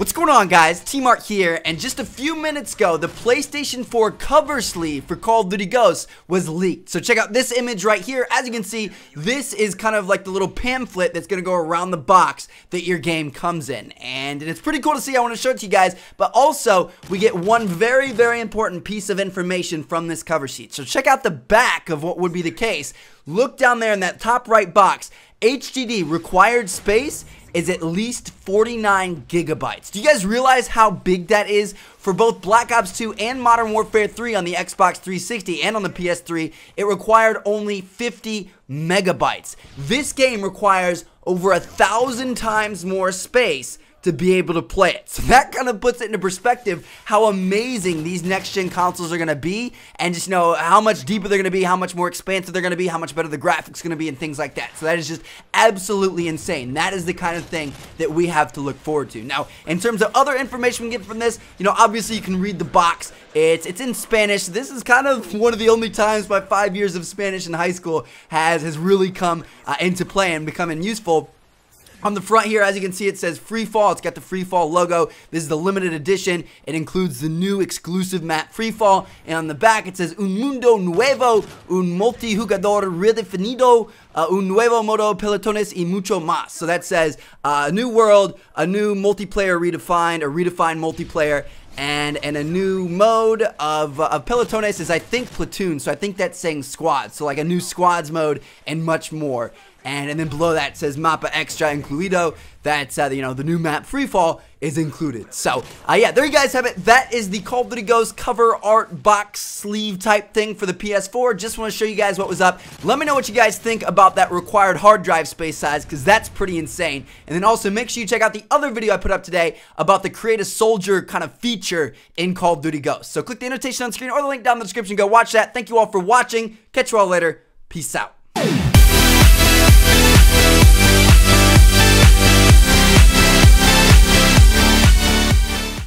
What's going on guys, TmarTn here, and just a few minutes ago, the PlayStation 4 cover sleeve for Call of Duty Ghosts was leaked. So check out this image right here. As you can see, this is kind of like the little pamphlet that's to go around the box that your game comes in. And, it's pretty cool to see, I want to show it to you guys, but also, we get one very, very important piece of information from this cover sheet. So check out the back of what would be the case. Look down there in that top right box, HDD required space is at least 49 gigabytes. Do you guys realize how big that is? For both Black Ops 2 and Modern Warfare 3 on the Xbox 360 and on the PS3, it required only 50 megabytes. This game requires over a thousand times more space to be able to play it. So that kind of puts it into perspective how amazing these next gen consoles are going to be and just know how much deeper they're going to be, how much more expansive they're going to be, how much better the graphics going to be and things like that. So that is just absolutely insane. That is the kind of thing that we have to look forward to. Now, in terms of other information we get from this, you know, obviously you can read the box. It's it's in Spanish. This is kind of one of the only times my 5 years of Spanish in high school has has really come uh, into play and becoming useful. On the front here, as you can see, it says Free Fall. It's got the Free Fall logo. This is the limited edition. It includes the new exclusive map Free Fall. And on the back, it says Un Mundo Nuevo, Un Multijugador Redefinido, uh, Un Nuevo Modo Pelotones y Mucho Más. So that says uh, a new world, a new multiplayer redefined, a redefined multiplayer, and and a new mode of, of pelotones is I think platoon so I think that's saying squad so like a new squads mode and much more and, and then below that says Mapa Extra Incluido. That's, uh, you know, the new map Freefall is included. So, uh, yeah, there you guys have it. That is the Call of Duty Ghosts cover art box sleeve type thing for the PS4. Just want to show you guys what was up. Let me know what you guys think about that required hard drive space size because that's pretty insane. And then also make sure you check out the other video I put up today about the Create a Soldier kind of feature in Call of Duty Ghosts. So click the annotation on screen or the link down in the description. Go watch that. Thank you all for watching. Catch you all later. Peace out.